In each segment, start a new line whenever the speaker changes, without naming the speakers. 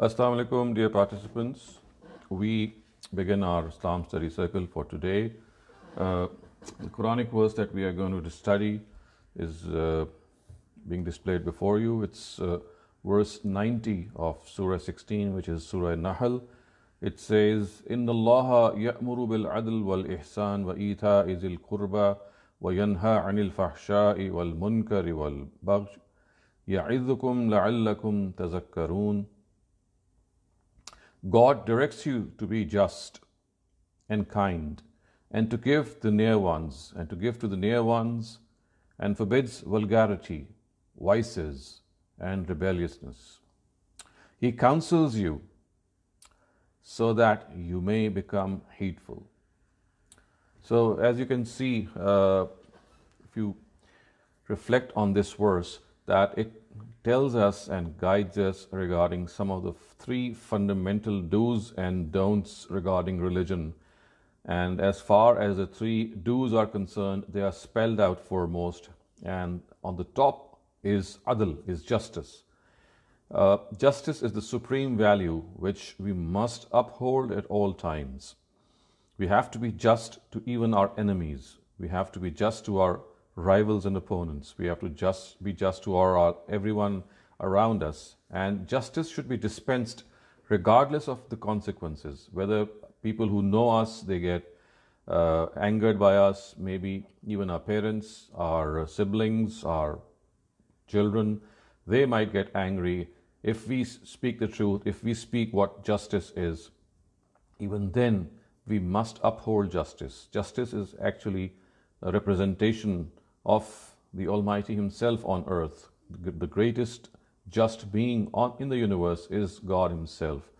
Assalamu alaikum, dear participants. We begin our Islam study circle for today. Uh, the Quranic verse that we are going to study is uh, being displayed before you. It's uh, verse 90 of Surah 16, which is Surah Nahl. It says, إن الله يأمر بالعدل والإحسان وإيتاء ذي القربى وينهى عن الفحشاء والمنكر والبغي يعظكم لعلكم تذكرون God directs you to be just and kind and to give the near ones and to give to the near ones and forbids vulgarity, vices, and rebelliousness. He counsels you so that you may become hateful. So, as you can see, uh, if you reflect on this verse, that it tells us and guides us regarding some of the three fundamental do's and don'ts regarding religion. And as far as the three do's are concerned, they are spelled out foremost. And on the top is adl, is justice. Uh, justice is the supreme value which we must uphold at all times. We have to be just to even our enemies. We have to be just to our rivals and opponents. We have to just be just to our, our everyone around us. And justice should be dispensed regardless of the consequences. Whether people who know us they get uh, angered by us, maybe even our parents, our siblings, our children, they might get angry if we speak the truth, if we speak what justice is. Even then, we must uphold justice. Justice is actually a representation of the Almighty Himself on earth. The greatest just being on, in the universe is God Himself.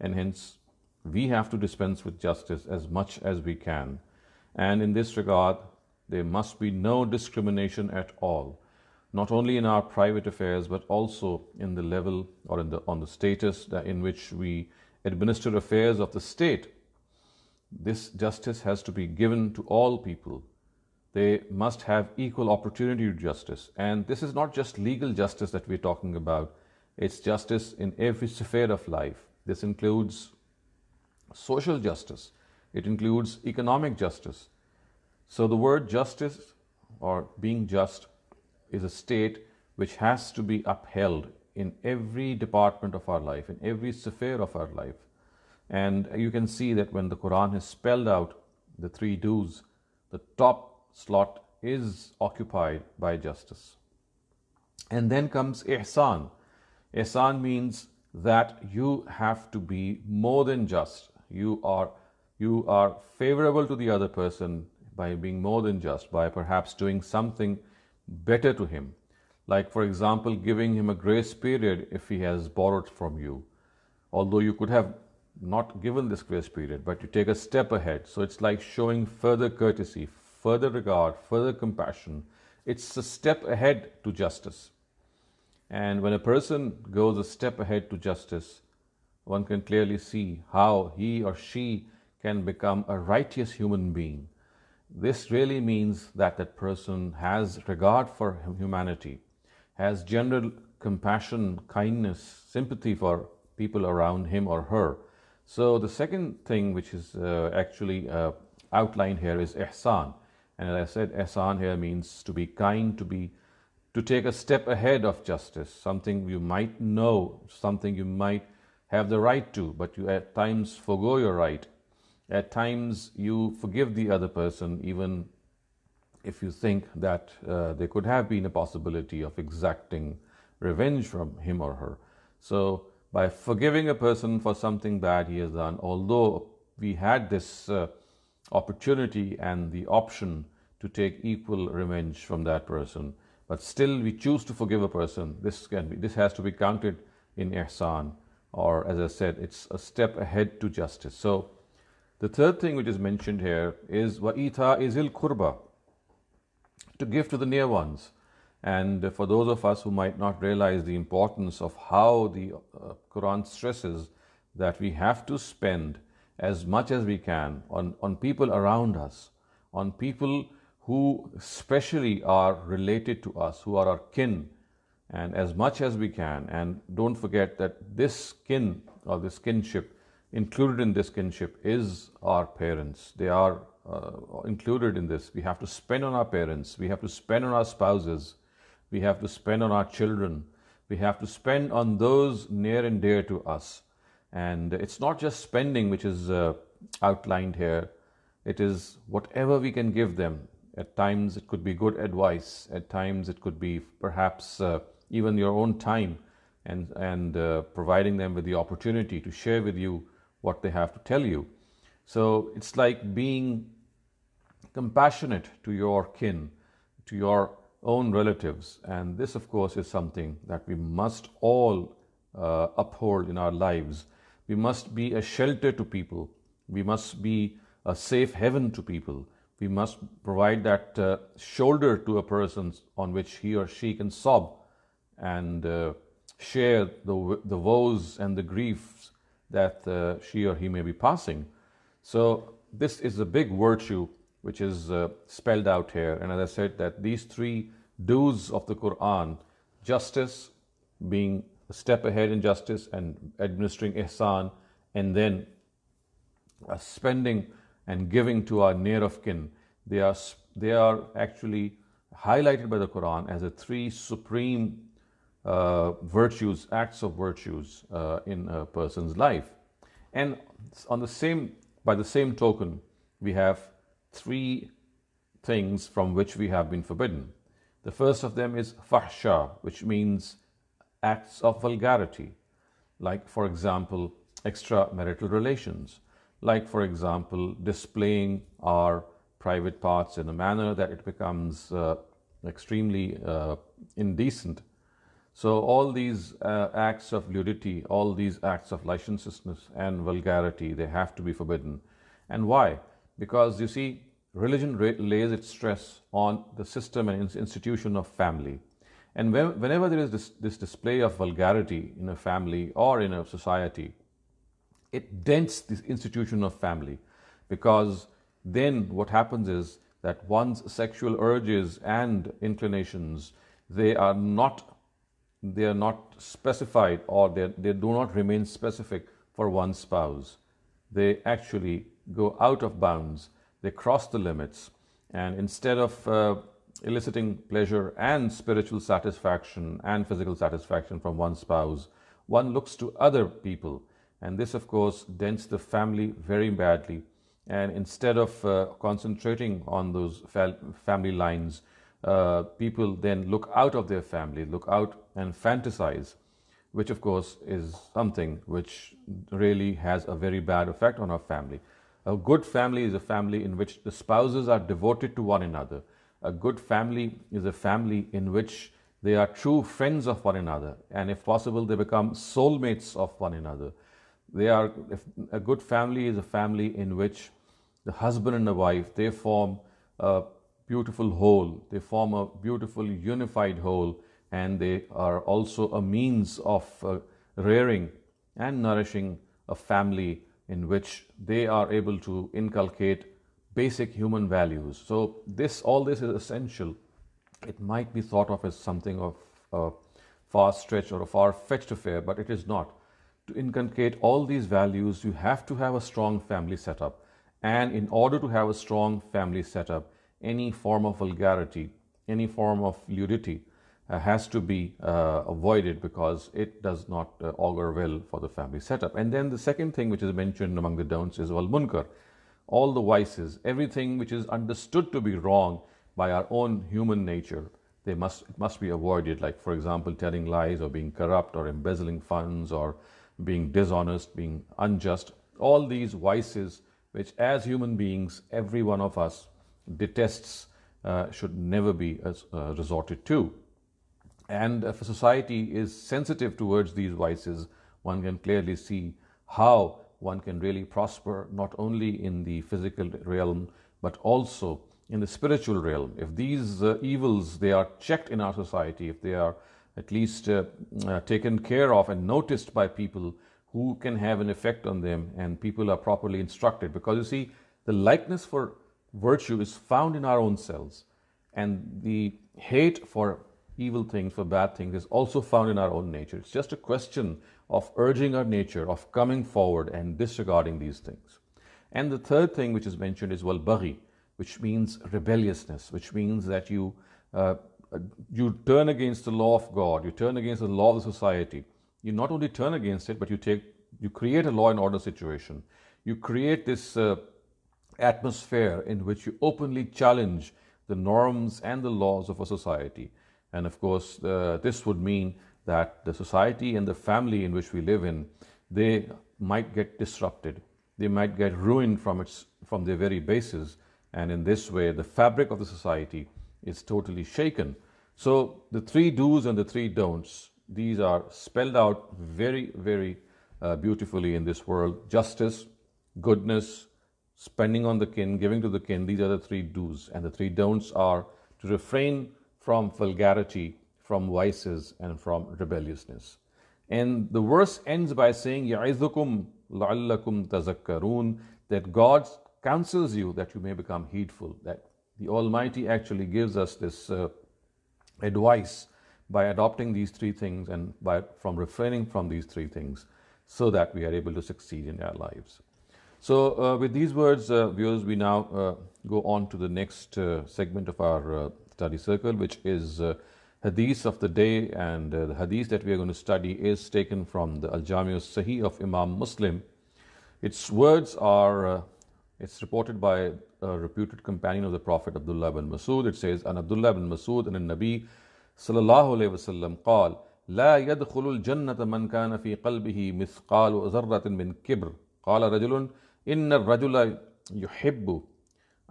And hence, we have to dispense with justice as much as we can. And in this regard, there must be no discrimination at all, not only in our private affairs, but also in the level or in the, on the status in which we administer affairs of the state. This justice has to be given to all people, they must have equal opportunity to justice. And this is not just legal justice that we're talking about, it's justice in every sphere of life. This includes social justice, it includes economic justice. So the word justice or being just is a state which has to be upheld in every department of our life, in every sphere of our life. And you can see that when the Quran has spelled out the three do's, the top slot is occupied by justice. And then comes ihsan. Ihsan means that you have to be more than just. You are you are favorable to the other person by being more than just, by perhaps doing something better to him. Like, for example, giving him a grace period if he has borrowed from you. Although you could have not given this grace period, but you take a step ahead. So it's like showing further courtesy, further regard, further compassion. It's a step ahead to justice. And when a person goes a step ahead to justice, one can clearly see how he or she can become a righteous human being. This really means that that person has regard for humanity, has general compassion, kindness, sympathy for people around him or her. So the second thing which is uh, actually uh, outlined here is ihsan. And as I said, ihsan here means to be kind, to be to take a step ahead of justice, something you might know, something you might have the right to, but you at times forego your right. At times you forgive the other person, even if you think that uh, there could have been a possibility of exacting revenge from him or her. So, by forgiving a person for something bad he has done, although we had this uh, opportunity and the option to take equal revenge from that person, but still we choose to forgive a person, this can be this has to be counted in ihsan, or as I said, it's a step ahead to justice. So the third thing which is mentioned here is wa'ita izil kurba, to give to the near ones. And for those of us who might not realize the importance of how the uh, Quran stresses that we have to spend as much as we can on, on people around us, on people who specially are related to us, who are our kin. and as much as we can. And don't forget that this kin or this kinship, included in this kinship, is our parents. They are uh, included in this. We have to spend on our parents, we have to spend on our spouses, we have to spend on our children, we have to spend on those near and dear to us. And it's not just spending which is uh, outlined here, it is whatever we can give them. At times it could be good advice, at times it could be perhaps uh, even your own time and, and uh, providing them with the opportunity to share with you what they have to tell you. So it's like being compassionate to your kin, to your own relatives. And this, of course, is something that we must all uh, uphold in our lives. We must be a shelter to people. We must be a safe haven to people. We must provide that uh, shoulder to a person on which he or she can sob and uh, share the, the woes and the griefs that uh, she or he may be passing. So, this is a big virtue which is uh, spelled out here. And as I said, that these three do's of the Quran justice, being a step ahead in justice and administering ihsan, and then uh, spending and giving to our near of kin, they are, they are actually highlighted by the Quran as the three supreme uh, virtues, acts of virtues uh, in a person's life. And on the same, by the same token, we have three things from which we have been forbidden. The first of them is fahsha, which means acts of vulgarity, like, for example, extramarital relations, like, for example, displaying our private parts in a manner that it becomes uh, extremely uh, indecent so, all these uh, acts of nudity, all these acts of licentiousness and vulgarity, they have to be forbidden. And why? Because you see, religion lays its stress on the system and institution of family. And whenever there is this, this display of vulgarity in a family or in a society, it dents this institution of family because then what happens is that one's sexual urges and inclinations they are not they are not specified or they, they do not remain specific for one spouse. They actually go out of bounds, they cross the limits, and instead of uh, eliciting pleasure and spiritual satisfaction and physical satisfaction from one spouse, one looks to other people. And this, of course, dents the family very badly. And instead of uh, concentrating on those family lines, uh, people then look out of their family, look out and fantasize, which of course is something which really has a very bad effect on our family. A good family is a family in which the spouses are devoted to one another. A good family is a family in which they are true friends of one another, and if possible, they become soulmates of one another. They are a good family is a family in which the husband and the wife they form a beautiful whole. They form a beautiful unified whole and they are also a means of uh, rearing and nourishing a family in which they are able to inculcate basic human values. So this all this is essential. It might be thought of as something of a far stretch or a far fetched affair, but it is not. To inculcate all these values, you have to have a strong family setup. And in order to have a strong family setup, any form of vulgarity, any form of nudity, uh, has to be uh, avoided because it does not uh, augur well for the family setup. And then the second thing which is mentioned among the don'ts is wal munkar, all the vices, everything which is understood to be wrong by our own human nature, they must must be avoided. Like for example, telling lies or being corrupt or embezzling funds or being dishonest, being unjust. All these vices, which as human beings, every one of us detests, uh, should never be uh, resorted to. And if a society is sensitive towards these vices, one can clearly see how one can really prosper not only in the physical realm but also in the spiritual realm. If these uh, evils they are checked in our society, if they are at least uh, uh, taken care of and noticed by people who can have an effect on them, and people are properly instructed, because you see, the likeness for virtue is found in our own selves, and the hate for evil things, for bad things, is also found in our own nature. It's just a question of urging our nature, of coming forward and disregarding these things. And the third thing which is mentioned is wal which means rebelliousness, which means that you uh, you turn against the law of God, you turn against the law of the society. You not only turn against it, but you take you create a law and order situation. You create this uh, atmosphere in which you openly challenge the norms and the laws of a society. And of course, uh, this would mean that the society and the family in which we live in, they might get disrupted. They might get ruined from its from their very basis. And in this way, the fabric of the society is totally shaken. So the three do's and the three don'ts, these are spelled out very, very uh, beautifully in this world. Justice, goodness, spending on the kin, giving to the kin, these are the three do's. And the three don'ts are to refrain from vulgarity, from vices, and from rebelliousness. And the verse ends by saying, يَعِذُكُمْ لَعَلَّكُمْ تَذَكَّرُونَ That God counsels you that you may become heedful, that the Almighty actually gives us this uh, advice by adopting these three things and by from refraining from these three things so that we are able to succeed in our lives. So, uh, with these words, uh, viewers, we now uh, go on to the next uh, segment of our uh, study circle, which is uh, Hadith of the day. And the Hadith that we are going to study is taken from the Al Jami Sahih of Imam Muslim. Its words are, it's reported by a reputed companion of the Prophet Abdullah bin Masud. It says, An Abdullah bin Masud and Nabi sallallahu alayhi wasallam قال لا يدخل الجنة من كان في قلبه مثقال ذرة من كبر قال رجل إن الرجل يحب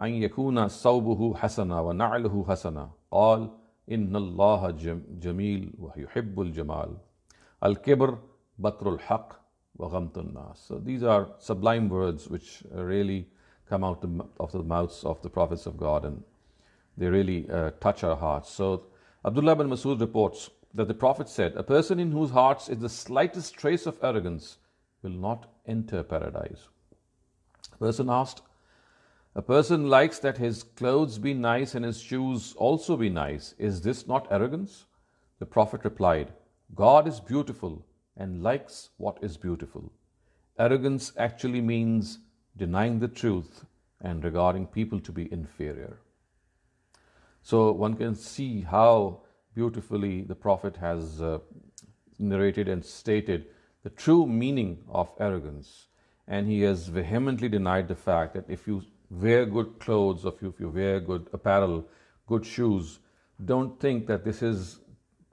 أن يكون صوبه حسنا ونعله حسنا قال إن الله جميل ويحب الجمال الكبر بطر الحق وغمط الناس So these are sublime words which really come out of the mouths of the prophets of God and they really uh, touch our hearts. So Abdullah bin Masud reports that the Prophet said, A person in whose hearts is the slightest trace of arrogance will not enter paradise. Person asked, A person likes that his clothes be nice and his shoes also be nice. Is this not arrogance? The Prophet replied, God is beautiful and likes what is beautiful. Arrogance actually means denying the truth and regarding people to be inferior. So one can see how beautifully the Prophet has uh, narrated and stated the true meaning of arrogance and he has vehemently denied the fact that if you wear good clothes, or if you wear good apparel, good shoes, don't think that this is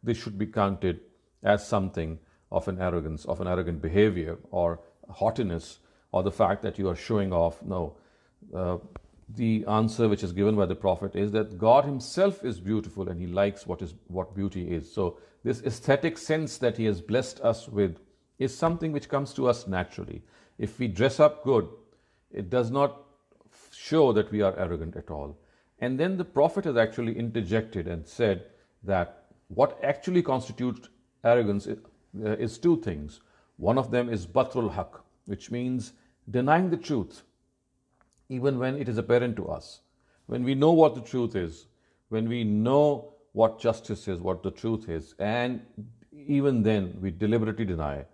this should be counted as something of an arrogance, of an arrogant behavior, or haughtiness, or the fact that you are showing off. No. Uh, the answer which is given by the prophet is that God himself is beautiful and he likes what is what beauty is. So this aesthetic sense that he has blessed us with is something which comes to us naturally. If we dress up good, it does not show that we are arrogant at all. And then the Prophet has actually interjected and said that what actually constitutes arrogance uh, is two things. One of them is batrul haq, which means denying the truth, even when it is apparent to us. When we know what the truth is, when we know what justice is, what the truth is, and even then we deliberately deny,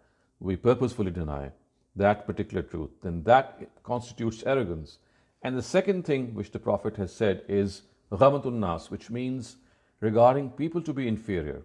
we purposefully deny, that particular truth, then that constitutes arrogance. And the second thing which the Prophet has said is ghamatun nas, which means regarding people to be inferior.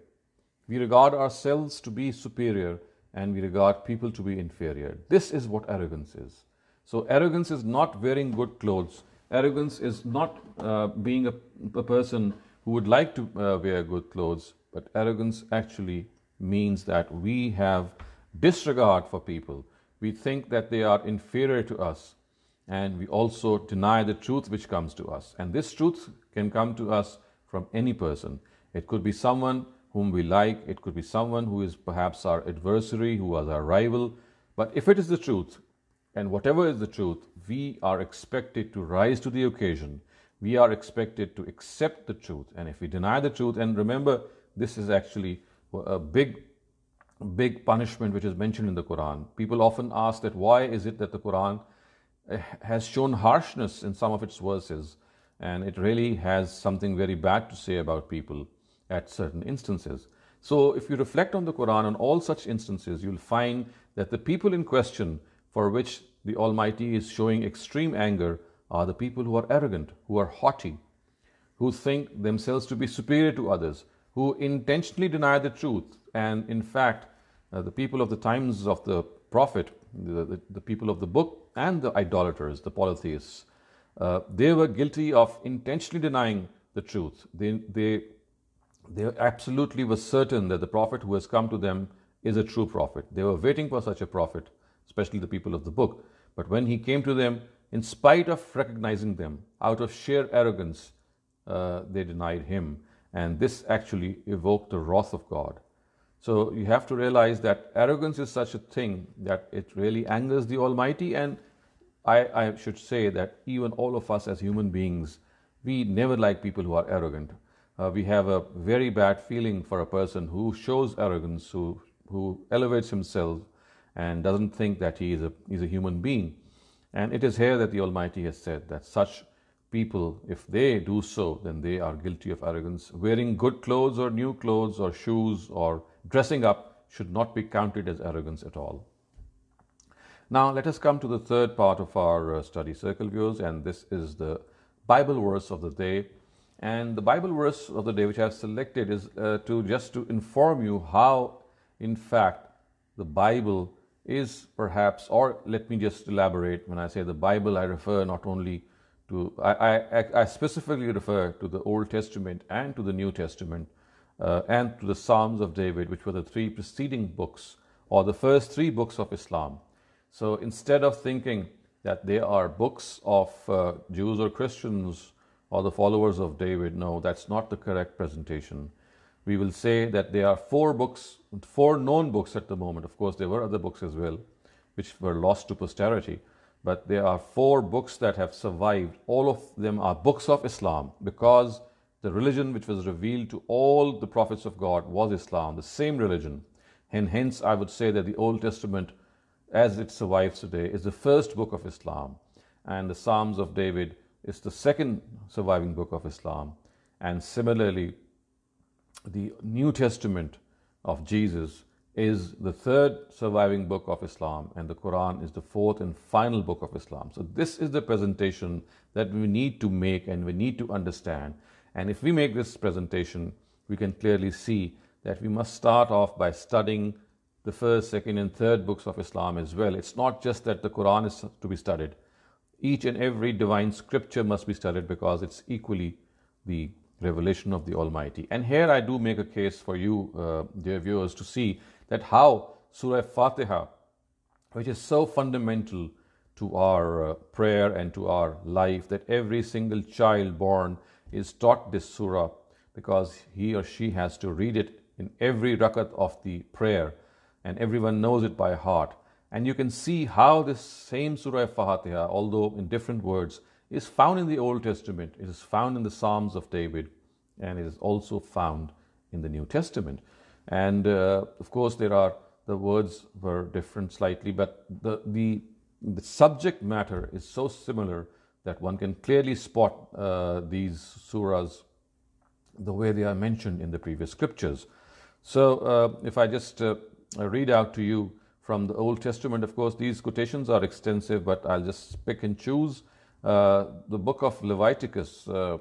We regard ourselves to be superior and we regard people to be inferior. This is what arrogance is. So, arrogance is not wearing good clothes. Arrogance is not uh, being a, a, person who would like to uh, wear good clothes, but arrogance actually means that we have disregard for people we think that they are inferior to us, and we also deny the truth which comes to us. And this truth can come to us from any person. It could be someone whom we like, it could be someone who is perhaps our adversary, who is our rival. But if it is the truth, and whatever is the truth, we are expected to rise to the occasion. We are expected to accept the truth. And if we deny the truth, and remember, this is actually a big big punishment which is mentioned in the Quran. People often ask that why is it that the Quran eh, has shown harshness in some of its verses and it really has something very bad to say about people. At certain instances. So, if you reflect on the Quran on all such instances, you'll find that the people in question for which the Almighty is showing extreme anger are the people who are arrogant, who are haughty, who think themselves to be superior to others, who intentionally deny the truth. And in fact, uh, the people of the times of the Prophet, the, the, the, people of the book, and the idolaters, the polytheists, uh, they were guilty of intentionally denying the truth. They, they, they absolutely were certain that the Prophet who has come to them is a true prophet. They were waiting for such a prophet, especially the people of the book. But when he came to them, in spite of recognizing them, out of sheer arrogance, uh, they denied him. And this actually evoked the wrath of God. So you have to realize that arrogance is such a thing that it really angers the Almighty. And I, I should say that even all of us as human beings, we never like people who are arrogant. Uh, we have a very bad feeling for a person who shows arrogance, who, who elevates himself and doesn't think that he is a, he's a human being. And it is here that the Almighty has said that such people, if they do so, then they are guilty of arrogance. Wearing good clothes or new clothes or shoes or dressing up should not be counted as arrogance at all. Now, let us come to the third part of our uh, study circle views, and this is the Bible verse of the day. And the Bible verse of the day, which I have selected, is uh, to just to inform you how, in fact, the Bible is perhaps, or let me just elaborate. When I say the Bible, I refer not only to, I, I, I specifically refer to the Old Testament and to the New Testament uh, and to the Psalms of David, which were the three preceding books or the first three books of Islam. So instead of thinking that they are books of uh, Jews or Christians or the followers of David, no, that's not the correct presentation. We will say that there are four books, four known books at the moment. Of course, there were other books as well, which were lost to posterity. But there are four books that have survived. All of them are books of Islam because the religion which was revealed to all the prophets of God was Islam, the same religion. And hence, I would say that the Old Testament, as it survives today, is the first book of Islam. And the Psalms of David is the second surviving book of Islam. And similarly, the New Testament of Jesus is the third surviving book of Islam, and the Quran is the fourth and final book of Islam. So, this is the presentation that we need to make and we need to understand and if we make this presentation, we can clearly see that we must start off by studying the first, second, and third books of Islam as well. It's not just that the Quran is to be studied. Each and every divine scripture must be studied because it's equally the revelation of the Almighty. And here I do make a case for you, uh, dear viewers, to see that how Surah Fatiha, which is so fundamental to our uh, prayer and to our life, that every single child born is taught this surah because he or she has to read it in every rakat of the prayer and everyone knows it by heart. And you can see how this same Surah Fatiha, although in different words, is found in the Old Testament, it is found in the Psalms of David, and it is also found in the New Testament. And uh, of course, there are the words were different slightly, but the, the, the subject matter is so similar that one can clearly spot uh, these surahs the way they are mentioned in the previous scriptures. So, uh, if I just uh, read out to you from the Old Testament, of course, these quotations are extensive, but I'll just pick and choose. Uh, the book of Leviticus, uh,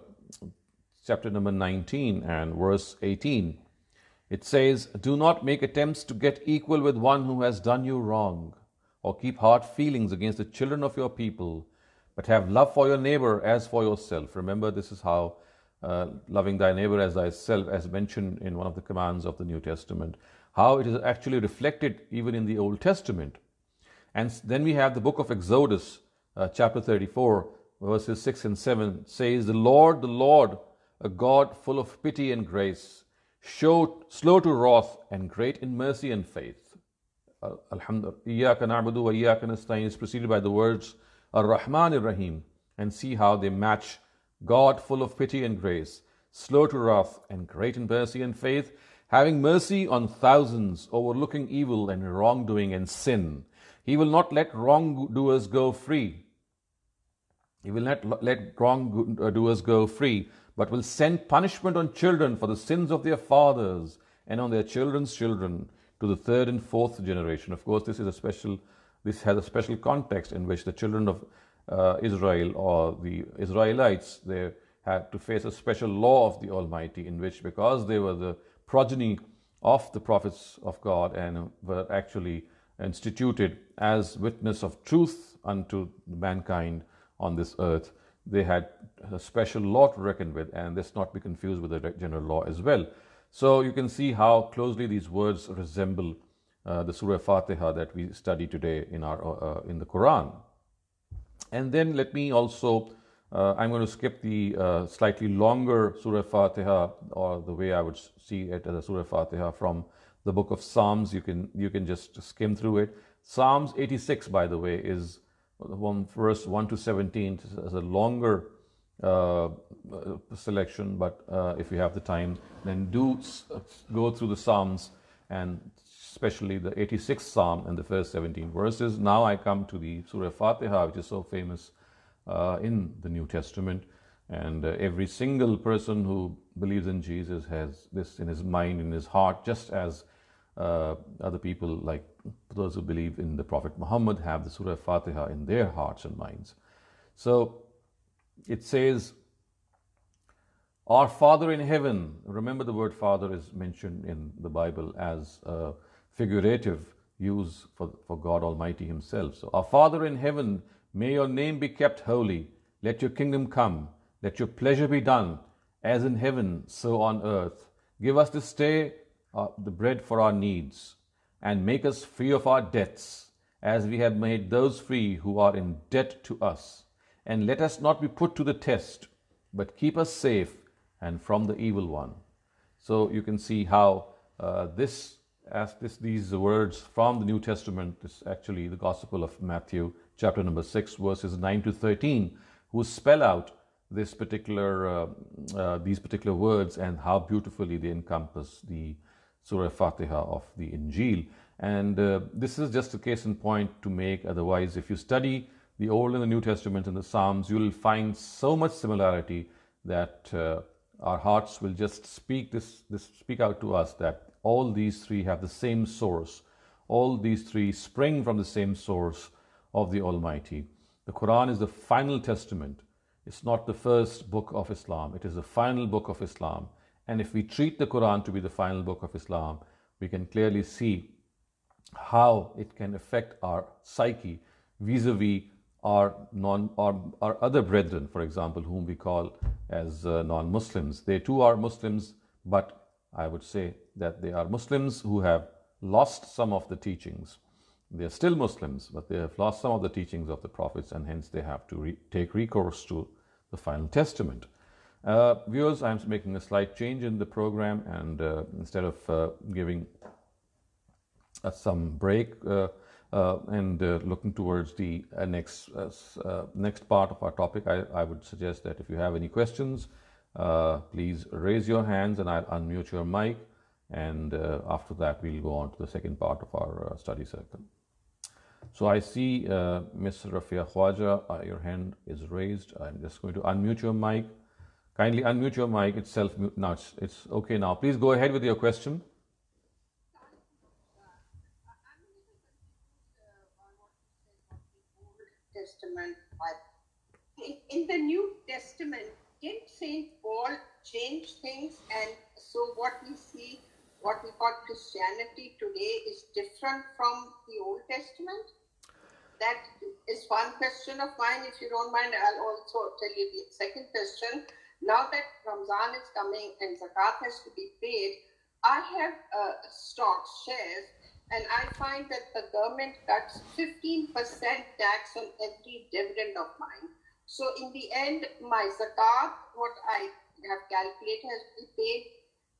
chapter number 19 and verse 18. It says, Do not make attempts to get equal with one who has done you wrong, or keep hard feelings against the children of your people but have love for your neighbor as for yourself. Remember, this is how uh, loving thy neighbor as thyself, as mentioned in one of the commands of the New Testament, how it is actually reflected even in the Old Testament. And then we have the book of Exodus, uh, chapter 34, verses 6 and 7 says, The Lord, the Lord, a God full of pity and grace, show, slow to wrath and great in mercy and faith. Alhamdulillah, is preceded by the words, Ar-Rahman Ar-Rahim and see how they match God full of pity and grace, slow to wrath and great in mercy and faith, having mercy on thousands, overlooking evil and wrongdoing and sin. He will not let wrongdoers go free. He will not let wrongdoers go free, but will send punishment on children for the sins of their fathers and on their children's children to the third and fourth generation. Of course, this is a special, this has a special context in which the children of uh, Israel or the Israelites, they had to face a special law of the Almighty in which because they were the progeny of the prophets of God and were actually instituted as witness of truth unto mankind on this earth, they had a special law to reckon with, and this not be confused with the general law as well. So you can see how closely these words resemble uh, the Surah Fatiha that we study today in our uh, in the Quran. And then let me also, uh, I'm going to skip the uh, slightly longer Surah Fatiha, or the way I would see it as a Surah Fatiha from the book of Psalms. You can you can just skim through it. Psalms 86, by the way, is one verse 1 to 17 as a longer uh, selection, but uh, if you have the time, then do go through the Psalms and especially the 86th Psalm and the first 17 verses. Now I come to the Surah Fatiha, which is so famous uh, in the New Testament. And uh, every single person who believes in Jesus has this in his mind, in his heart, just as uh, other people, like those who believe in the Prophet Muhammad, have the Surah Fatiha in their hearts and minds. So it says, Our Father in heaven, remember the word Father is mentioned in the Bible as a figurative use for, for God Almighty Himself. So, Our Father in heaven, may your name be kept holy. Let your kingdom come. Let your pleasure be done, as in heaven, so on earth. Give us this day uh, the bread for our needs, and make us free of our debts, as we have made those free who are in debt to us and let us not be put to the test, but keep us safe and from the evil one. So you can see how uh, this, as this, these words from the New Testament is actually the Gospel of Matthew, chapter number six, verses nine to thirteen, who spell out this particular uh, uh, these particular words and how beautifully they encompass the Surah Fatiha of the Injil. And uh, this is just a case in point to make. Otherwise, if you study the Old and the New Testament and the Psalms, you will find so much similarity that uh, our hearts will just speak this, this speak out to us that all these three have the same source. All these three spring from the same source of the Almighty. The Quran is the final testament. It's not the first book of Islam. It is the final book of Islam. And if we treat the Quran to be the final book of Islam, we can clearly see how it can affect our psyche vis-a-vis our non our, our other brethren, for example, whom we call as uh, non-Muslims. They too are Muslims, but I would say that they are Muslims who have lost some of the teachings. They are still Muslims, but they have lost some of the teachings of the prophets, and hence they have to re- take recourse to the final testament. Uh, viewers, I'm making a slight change in the program, and uh, instead of uh, giving some break uh, uh, and uh, looking towards the uh, next next part of our topic, I, I, would suggest that if you have any questions, please raise your hands and I'll unmute your mic. And after that, we'll go on to the second part of our study circle. So I see uh, Ms. Rafia Khwaja, uh, your hand is raised. I'm just going to unmute your mic. Kindly unmute your mic. It's self mute. Now it's, it's okay now. Please go ahead with your question.
In, in the New Testament, did St. Paul change things? And so what we see, what we call Christianity today, is different from the Old Testament? That is one question of mine. If you don't mind, I'll also tell you the second question. Now that Ramzan is coming and Zakat has to be paid, I have uh, stocks, shares and I find that the government cuts 15% tax on every dividend of mine. So in the end, my zakat, what I have calculated has been paid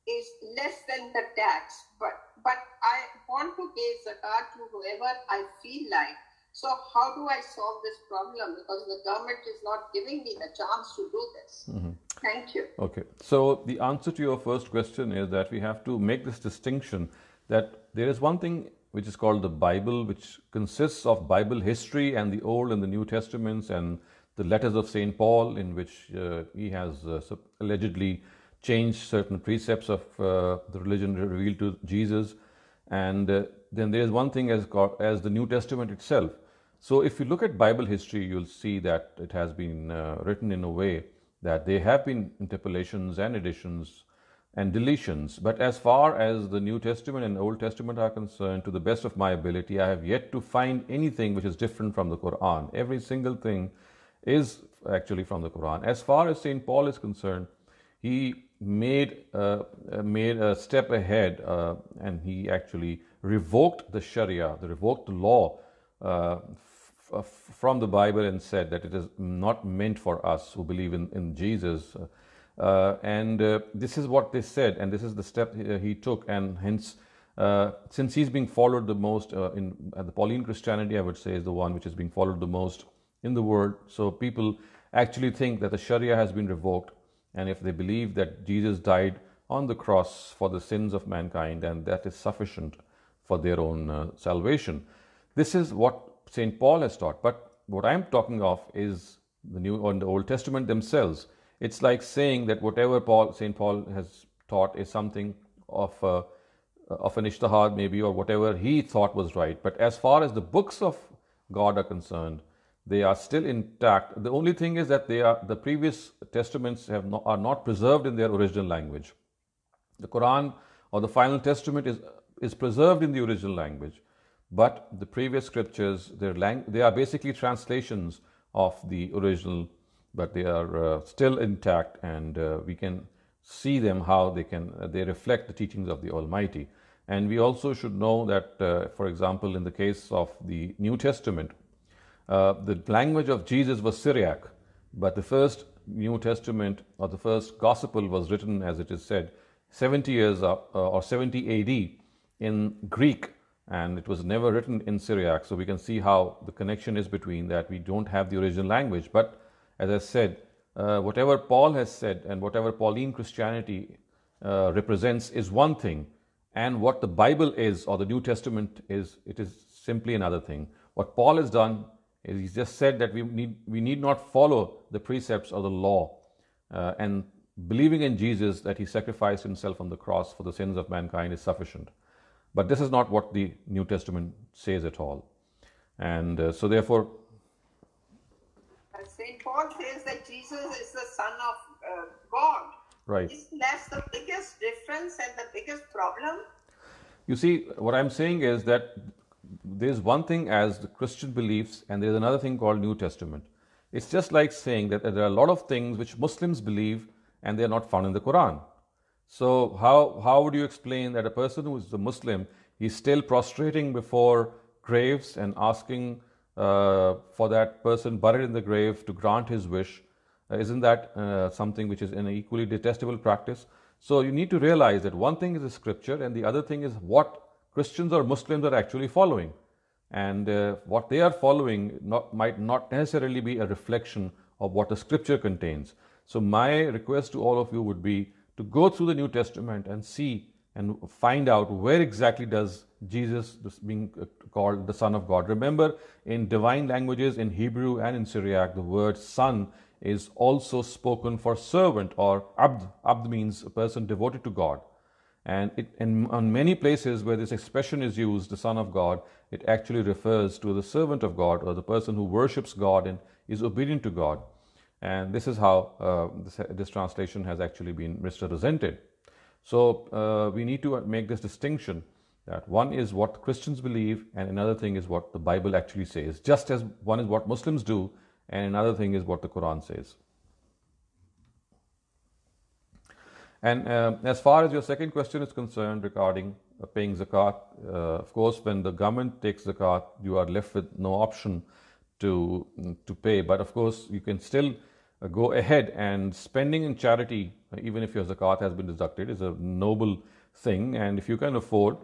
is less than the tax. But but I want to pay zakat to whoever I feel like. So how do I solve this problem? Because the government is not giving me the chance to do this. Mm-hmm. Thank you.
Okay. So the answer to your first question is that we have to make this distinction that there is one thing which is called the Bible, which consists of Bible history and the Old and the New Testaments and the letters of St. Paul, in which uh, he has uh, allegedly changed certain precepts of uh, the religion revealed to Jesus. And uh, then there is one thing as, as the New Testament itself. So if you look at Bible history, you'll see that it has been uh, written in a way that there have been interpolations and additions and deletions. But as far as the New Testament and Old Testament are concerned, to the best of my ability, I have yet to find anything which is different from the Quran. Every single thing is actually from the Quran. As far as St. Paul is concerned, he made uh, uh, made a step ahead uh, and he actually revoked the Sharia, the revoked the law uh, from the Bible and said that it is not meant for us who believe in, in Jesus. Uh, and uh, this is what they said, and this is the step he, he took, and hence. since he's being followed the most in the Pauline Christianity, I would say is the one which is being followed the most in the world. So people actually think that the Sharia has been revoked, and if they believe that Jesus died on the cross for the sins of mankind, and that is sufficient for their own uh, salvation. This is what St. Paul has taught. But what I'm talking of is the New or the Old Testament themselves. It's like saying that whatever Paul, St. Paul has taught is something of uh, of an ijtihad maybe or whatever he thought was right. But as far as the books of God are concerned, they are still intact. The only thing is that they are the previous testaments have not, are not preserved in their original language. The Quran or the final testament is is preserved in the original language, but the previous scriptures they are basically translations of the original, but they are uh, still intact, and uh, we can see them how they can uh, they reflect the teachings of the Almighty. And we also should know that, uh, for example, in the case of the New Testament, uh, the language of Jesus was Syriac, but the first New Testament or the first Gospel was written, as it is said, 70 years up, uh, or 70 AD in Greek, and it was never written in Syriac. So we can see how the connection is between that. We don't have the original language, but as I said, uh, whatever Paul has said and whatever Pauline Christianity uh, represents is one thing, and what the Bible is or the New Testament is, it is simply another thing. What Paul has done is he just said that we need, we need not follow the precepts of the law uh, and believing in Jesus that he sacrificed himself on the cross for the sins of mankind is sufficient. But this is not what the New Testament says at all. And uh, so, therefore,
St. Paul says that Jesus is the Son of uh, God.
Right.
Isn't that the biggest difference and the biggest problem?
You see, what I'm saying is that there's one thing as the Christian beliefs, and there's another thing called New Testament. It's just like saying that there are a lot of things which Muslims believe and they're not found in the Quran. So, how, how would you explain that a person who is a Muslim, is still prostrating before graves and asking uh, for that person buried in the grave to grant his wish? Uh, isn't that uh, something which is an equally detestable practice? So, you need to realize that one thing is the scripture, and the other thing is what Christians or Muslims are actually following. And uh, what they are following not, might not necessarily be a reflection of what the scripture contains. So, my request to all of you would be to go through the New Testament and see and find out where exactly does Jesus being uh, called the Son of God. Remember, in divine languages, in Hebrew and in Syriac, the word son is also spoken for servant or abd. Abd means a person devoted to God. And it, in, on many places where this expression is used, the Son of God, it actually refers to the servant of God or the person who worships God and is obedient to God. And this is how uh, this, this, translation has actually been misrepresented. So uh, we need to make this distinction that one is what Christians believe, and another thing is what the Bible actually says, just as one is what Muslims do, and another thing is what the Quran says. And uh, as far as your second question is concerned regarding uh, paying zakat, uh, of course, when the government takes zakat, you are left with no option to to pay. But of course, you can still go ahead and spending in charity, uh, even if your zakat has been deducted, is a noble thing. And if you can afford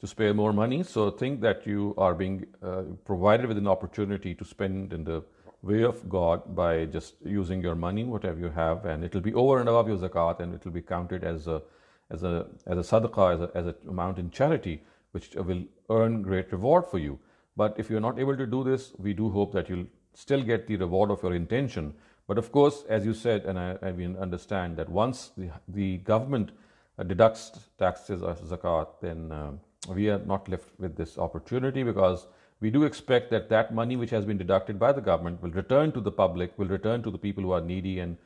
to spare more money, so think that you are being uh, provided with an opportunity to spend in the way of God by just using your money, whatever you have, and it will be over and above your zakat, and it will be counted as a as a as a sadaqah, as a, as amount in charity, which will earn great reward for you. But if you're not able to do this, we do hope that you'll still get the reward of your intention. But of course, as you said, and I, I mean, understand that once the, the government uh, deducts taxes or zakat, then uh, we are not left with this opportunity because we do expect that that money which has been deducted by the government will return to the public, will return to the people who are needy and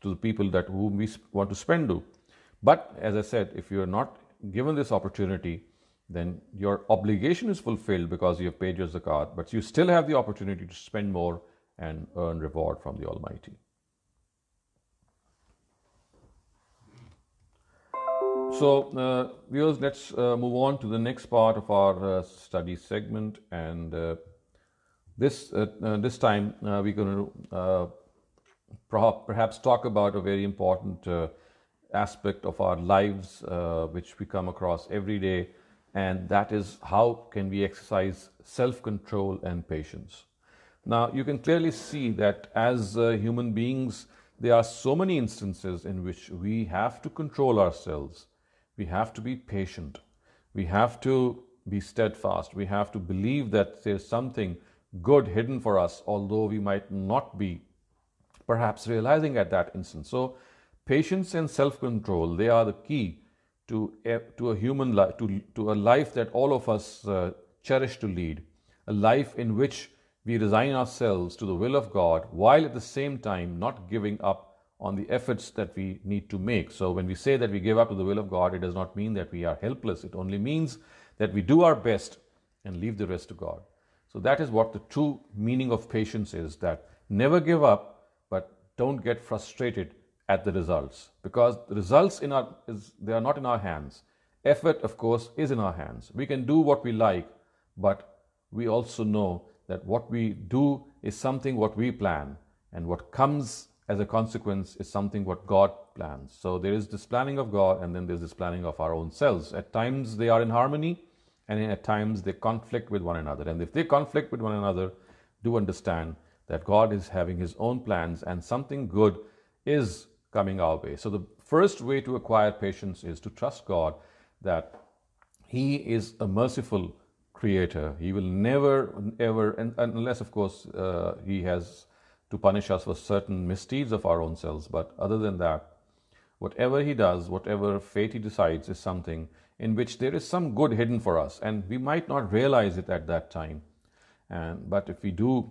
to the people that whom we want to spend to. But as I said, if you are not given this opportunity, then your obligation is fulfilled because you have paid your zakat, but you still have the opportunity to spend more and earn reward from the Almighty. So, uh, viewers, let's uh, move on to the next part of our uh, study segment, and uh, this uh, uh, this time we're going to perhaps talk about a very important aspect of our lives, which we come across every day, and that is how can we exercise self-control and patience. Now, you can clearly see that as human beings, there are so many instances in which we have to control ourselves we have to be patient. We have to be steadfast. We have to believe that there's something good hidden for us, although we might not be perhaps realizing at that instant. So, patience and self control, they are the key to, to a human life, to, to a life that all of us uh, cherish to lead, a life in which we resign ourselves to the will of God while at the same time not giving up on the efforts that we need to make. So, when we say that we give up to the will of God, it does not mean that we are helpless. It only means that we do our best and leave the rest to God. So, that is what the true meaning of patience is that never give up, but don't get frustrated at the results because the results in our is they are not in our hands. Effort, of course, is in our hands. We can do what we like, but we also know that what we do is something what we plan and what comes as a consequence is something what God plans. So there is this planning of God and then there's this planning of our own selves. At times they are in harmony and at times they conflict with one another. And if they conflict with one another, do understand that God is having his own plans and something good is coming our way. So the first way to acquire patience is to trust God that he is a merciful creator. He will never, ever, unless of course uh, he has to punish us for certain misdeeds of our own selves. But other than that, whatever He does, whatever fate He decides, is something in which there is some good hidden for us, and we might not realize it at that time. And but if we do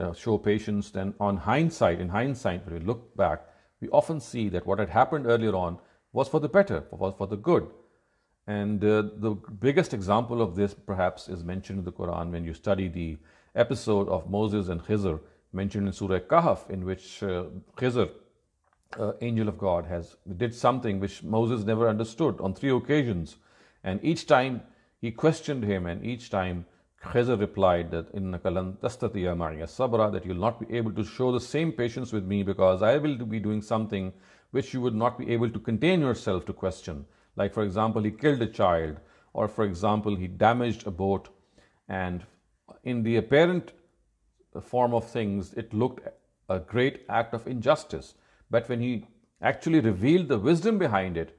uh, show patience, then on hindsight, in hindsight, when we look back, we often see that what had happened earlier on was for the better, was for the good. And uh, the biggest example of this, perhaps, is mentioned in the Quran when you study the episode of Moses and Khizr mentioned in Surah Kahf, in which uh, Khizr, uh, angel of God, has did something which Moses never understood on three occasions, and each time he questioned him, and each time Khizr replied that in sabra that you'll not be able to show the same patience with me because I will be doing something which you would not be able to contain yourself to question. Like for example, he killed a child, or for example, he damaged a boat, and in the apparent form of things, it looked a great act of injustice. But when he actually revealed the wisdom behind it,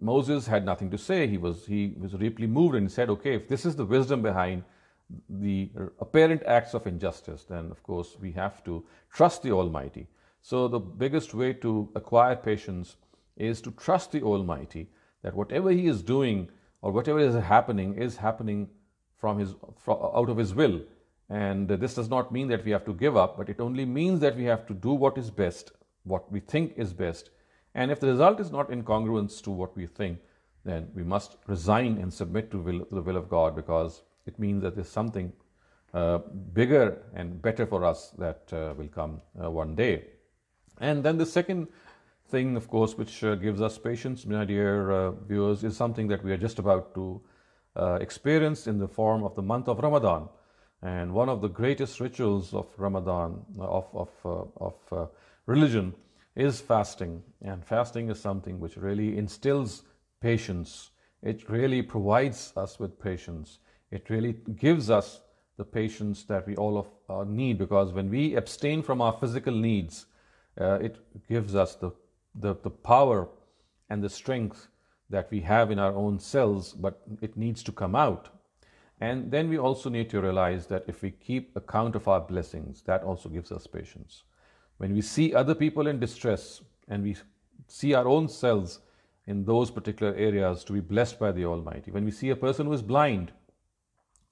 Moses had nothing to say. He was he was deeply moved and said, "Okay, if this is the wisdom behind the apparent acts of injustice, then of course we have to trust the Almighty." So the biggest way to acquire patience is to trust the Almighty that whatever He is doing or whatever is happening is happening from His out of His will and this does not mean that we have to give up, but it only means that we have to do what is best, what we think is best. And if the result is not in congruence to what we think, then we must resign and submit to, will, to the will of God because it means that there's something uh, bigger and better for us that uh, will come uh, one day. And then the second thing, of course, which uh, gives us patience, my dear uh, viewers, is something that we are just about to uh, experience in the form of the month of Ramadan. And one of the greatest rituals of Ramadan, of, of, uh, of uh, religion, is fasting. And fasting is something which really instills patience. It really provides us with patience. It really gives us the patience that we all of, uh, need because when we abstain from our physical needs, uh, it gives us the, the, the power and the strength that we have in our own selves, but it needs to come out. And then we also need to realize that if we keep account of our blessings, that also gives us patience. When we see other people in distress and we see our own selves in those particular areas to be blessed by the Almighty, when we see a person who is blind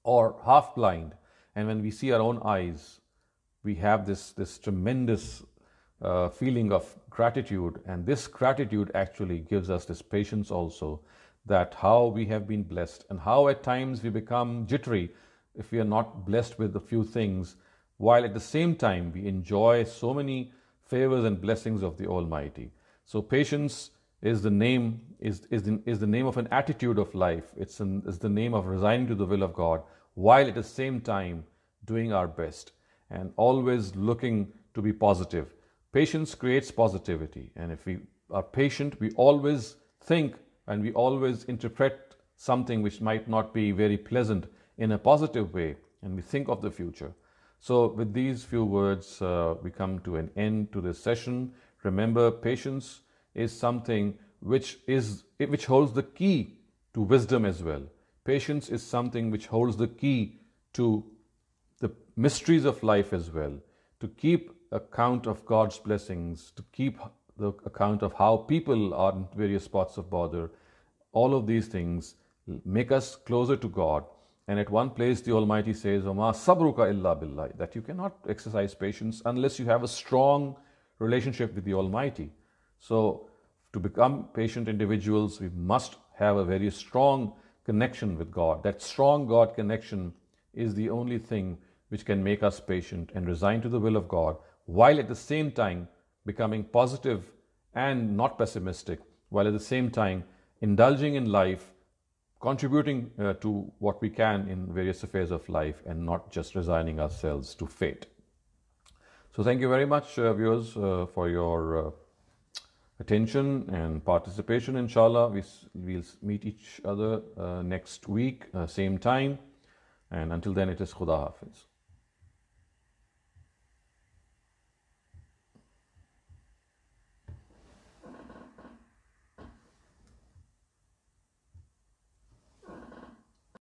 or half blind, and when we see our own eyes, we have this, this tremendous uh, feeling of gratitude, and this gratitude actually gives us this patience also that how we have been blessed and how at times we become jittery if we are not blessed with a few things, while at the same time we enjoy so many favors and blessings of the Almighty. So patience is the name is, is, the, is the name of an attitude of life. It's, an, it's the name of resigning to the will of God, while at the same time doing our best and always looking to be positive. Patience creates positivity, and if we are patient, we always think and we always interpret something which might not be very pleasant in a positive way, and we think of the future. So, with these few words, uh, we come to an end to this session. Remember, patience is something which is which holds the key to wisdom as well. Patience is something which holds the key to the mysteries of life as well. To keep account of God's blessings, to keep the account of how people are in various spots of bother. All of these things make us closer to God. And at one place, the Almighty says, Oma sabruka illa billah, that you cannot exercise patience unless you have a strong relationship with the Almighty. So, to become patient individuals, we must have a very strong connection with God. That strong God connection is the only thing which can make us patient and resign to the will of God, while at the same time becoming positive and not pessimistic, while at the same time indulging in life, contributing uh, to what we can in various affairs of life, and not just resigning ourselves to fate. So, thank you very much, uh, viewers, uh, for your uh, attention and participation. Inshallah, we, we'll meet each other uh, next week, uh, same time. And until then, it is Khuda Hafiz.